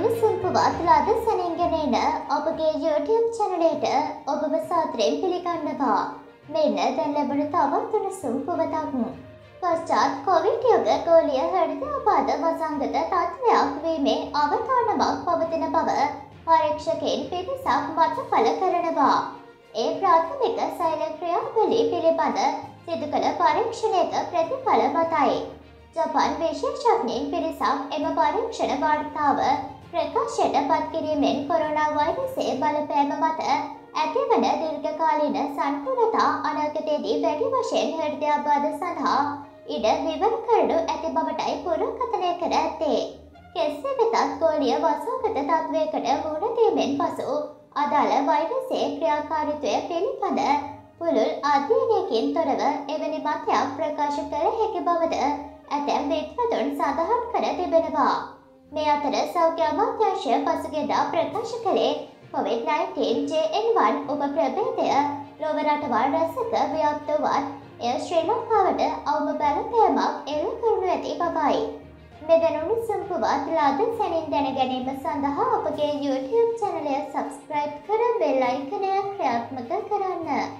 උණුසුම් පුවත් ලද සැනින්ගෙනන ඔබගේ YouTube චැනලයට ඔබව සාත්‍රයෙන් පිළිගන්නවා. මෙන්න දැන් ලැබෙන තවත් උණුසුම් පුවතක්. පශ්චාත් කොවිඩ් යුග ගෝලිය හෘද අපාද වසංගත තත්ත්වයක් වීමේ අවතානමක් පවතින බව පරීක්ෂකයින් පිරිසක් මත පල කරනවා. ඒ ප්‍රාථමික සෛල ක්‍රියාවලි පිළිබඳ සිදු කළ පරීක්ෂණයක ප්‍රතිඵල මතයි. ජපන් විශේෂඥයින් පිරිසක් එම පරීක්ෂණ වාර්තාව ප්‍රකාශයට පත් කිරීමෙන් කොරෝනා වෛරසයේ බලපෑම මත ඇතිවන දීර්ඝකාලීන සංකරතා අනාගතයේදී වැඩි වශයෙන් හෘදයාබාධ සඳහා ඉඩ විවර කරනු ඇති බවටයි පුරකථනය කර ඇත්තේ. කෙසේ වෙතත් ගෝලිය වසාගත තත්ත්වයකට මුහුණ දීමෙන් පසු අදාළ වෛරසයේ ක්‍රියාකාරීත්වය පිළිබඳ පුළුල් අධ්‍යයනයකින් තොරව එවැනි මතයක් ප්‍රකාශ කළ හැකි බවද ඇතැම් විද්වතුන් සඳහන් කර තිබෙනවා. මේ අතර සෞඛ්‍ය අමාත්‍යංශය පසුගියදා ප්‍රකාශ කළේ COVID-19 JN1 උප ප්‍රභේදය ලොව රටවල් රැසක ව්‍යාප්ත වත් එය ශ්‍රී ලංකාවට අවම බලපෑමක් එල්ල කරනු ඇති බවයි. මෙවැනුනි සම්පුවත් ලාද සැනින් දැන ගැනීම සඳහා අපගේ YouTube චැනලය සබස්ක්‍රයිබ් කර බෙල් අයිකනය ක්‍රියාත්මක කරන්න.